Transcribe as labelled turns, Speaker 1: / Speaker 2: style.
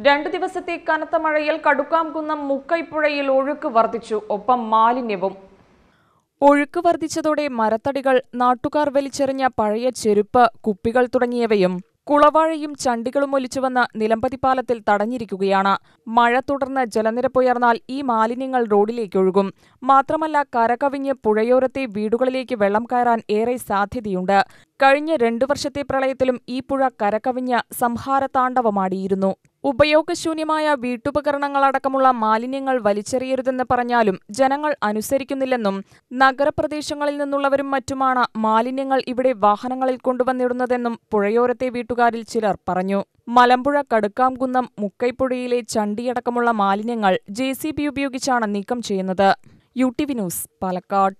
Speaker 1: രണ്ടു ദിവസത്തെ കനത്ത മഴയിൽ കടുക്കാംകുന്നം മുക്കൈപ്പുഴയിൽ ഒഴുക്ക് വർദ്ധിച്ചു. ഒപ്പം മാലിന്യവും. ഒഴുക്ക് വർദ്ധിച്ചതോടെ മരത്തടികൾ നാട്ടുകാർ വലിച്ചെറിഞ്ഞ പഴയ ചെരുപ്പ് കുപ്പികൾ തുടങ്ങിയവയും കുളവാഴയും ചണ്ടികളും ഒലിച്ചുവന്ന് നിലമ്പതിപ്പാലത്തിൽ തടഞ്ഞിരിക്കുകയാണ്. മഴ തുടർന്ന് ജലനിരപ്പുയർന്നാൽ ഈ മാലിന്യങ്ങൾ റോഡിലേക്ക് ഒഴുകും. മാത്രമല്ല കരകവിഞ്ഞ് പുഴയോരത്തെ വീടുകളിലേക്ക് വെള്ളം കയറാൻ ഏറെ സാധ്യതയുണ്ട്. കഴിഞ്ഞ രണ്ടു വർഷത്തെ പ്രളയത്തിലും ഈ പുഴ കരകവിഞ്ഞ് സംഹാരതാണ്ഡവമാടിയിരുന്നു. ഉപയോഗശൂന്യമായ വീട്ടുപകരണങ്ങളടക്കമുള്ള മാലിന്യങ്ങൾ വലിച്ചെറിയരുതെന്ന് പറഞ്ഞാലും ജനങ്ങൾ അനുസരിക്കുന്നില്ലെന്നും നഗരപ്രദേശങ്ങളിൽ നിന്നുള്ളവരും മറ്റുമാണ് മാലിന്യങ്ങൾ ഇവിടെ വാഹനങ്ങളിൽ കൊണ്ടുവന്നിടുന്നതെന്നും പുഴയോരത്തെ വീട്ടുകാരിൽ ചിലർ പറഞ്ഞു. മലമ്പുഴ കടുക്കാംകുന്നം മുക്കൈപ്പുഴയിലെ ചണ്ടിയടക്കമുള്ള മാലിന്യങ്ങൾ ജെ ഉപയോഗിച്ചാണ് നീക്കം ചെയ്യുന്നത്. U T V news Palakkad.